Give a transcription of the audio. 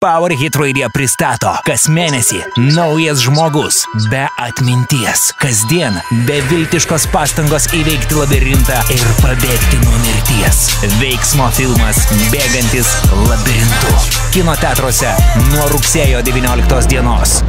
Power Hit Radio pristato kas mėnesį naujas žmogus be atminties. Kasdien beviltiškos pastangos įveikti labirintą ir pabėgti nuo mirties. Veiksmo filmas Bėgantis labirintu. Kino teatruose nuo rugsėjo 19 dienos.